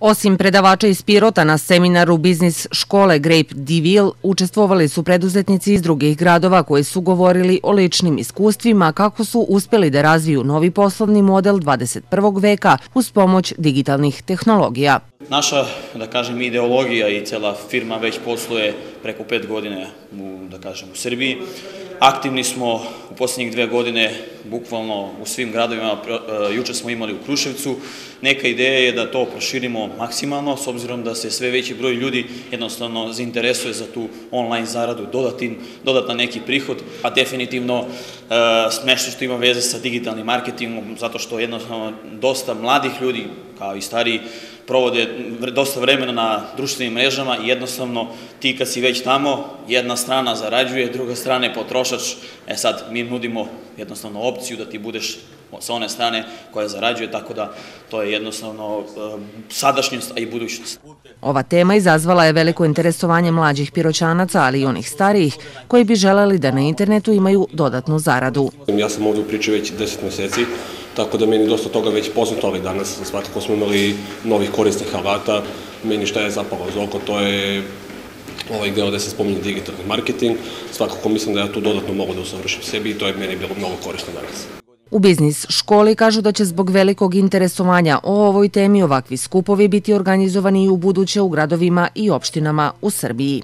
Osim predavača iz Pirota na seminaru biznis škole Grape Divil, učestvovali su preduzetnici iz drugih gradova koji su govorili o ličnim iskustvima kako su uspjeli da razviju novi poslovni model 21. veka uz pomoć digitalnih tehnologija. Naša, da kažem, ideologija i cela firma već posluje preko pet godine u, da kažem, u Srbiji. Aktivni smo u posljednjih dve godine bukvalno u svim gradovima, e, juče smo imali u Kruševcu. Neka ideja je da to proširimo maksimalno, s obzirom da se sve veći broj ljudi jednostavno zainteresuje za tu online zaradu, dodatin, dodatan neki prihod, a definitivno e, nešto što ima veze sa digitalnim marketingom, zato što jednostavno dosta mladih ljudi, kao i stariji, provode dosta vremena na društvenim mrežama i jednostavno ti kad si već tamo, jedna strana zarađuje, druga strana je potrošač, e sad mi nudimo jednostavno opciju da ti budeš sa one strane koja zarađuje, tako da to je jednostavno e, sadašnjost, a i budućnost. Ova tema izazvala je veliko interesovanje mlađih piroćanaca, ali i onih starijih, koji bi želeli da na internetu imaju dodatnu zaradu. Ja sam ovdje u priči već 10 meseci, tako da meni dosta toga već poznato ali danas. Svakako smo imali novih korisnih alata, meni šta je zapalo za oko, to je ovaj deo gde se spominje digitalni marketing. Svakako mislim da ja tu dodatno mogu da usavršim sebi i to je meni bilo mnogo korisno danas. U biznis školi kažu da će zbog velikog interesovanja o ovoj temi ovakvi skupovi biti organizovani i u buduće u gradovima i opštinama u Srbiji.